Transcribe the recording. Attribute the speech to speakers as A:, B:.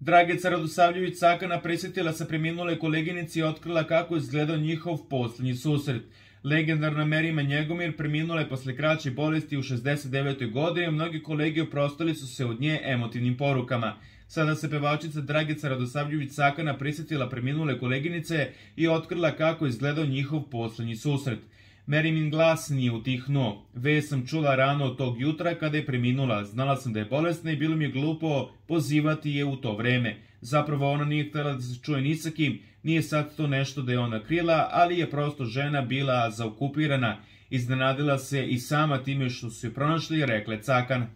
A: Dragica Radosavljević Cakana prisetila se preminule koleginici i otkrila kako je izgledao njihov poslednji susret. Legendarna Merima Njegomir preminula je posle kraće bolesti u 69. godini, a mnogi kolegi oprostali su se od nje emotivnim porukama. Sada se pevačica Dragica Radosavljević Sakana prisetila preminule koleginice i otkrila kako je izgledao njihov poslednji susret. Merimin glas nije utihnuo. Ve sam čula rano tog jutra kada je preminula. Znala sam da je bolesna i bilo mi je glupo pozivati je u to vreme. Zapravo ona nije htela da se čuje ni sa kim, nije sad to nešto da je ona krila, ali je prosto žena bila zaokupirana. Iznenadila se i sama time što su je pronašli, rekle Cakan.